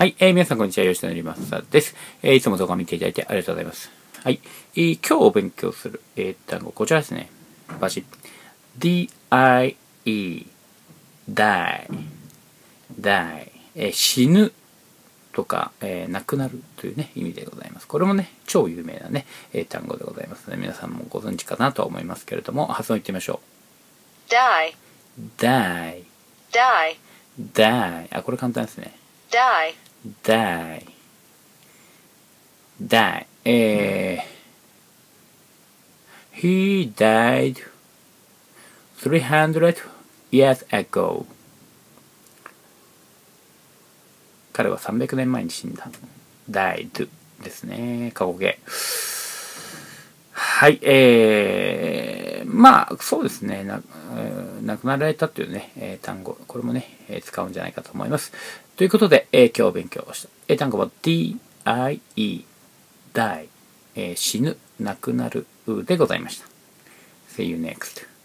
はい、えー、皆さんこんにちは、吉野りますです、えー。いつも動画を見ていただいてありがとうございます。はい、えー、今日お勉強する、えー、単語、こちらですね。バシッ。die, die, die、えー、死ぬとか、えー、亡くなるというね、意味でございます。これもね、超有名なね、えー、単語でございますので、皆さんもご存知かなとは思いますけれども、発音いってみましょう。die, die, die, die あ、これ簡単ですね。die die die えー、he died 300 years ago 彼は300年前に死んだ died ですね過去形はいえー、まあそうですね。な、亡くなられたというね、えー、単語。これもね、え、使うんじゃないかと思います。ということで、えー、今日勉強した。英単語は die, die、え、死ぬ、亡くなるでございました。See you next.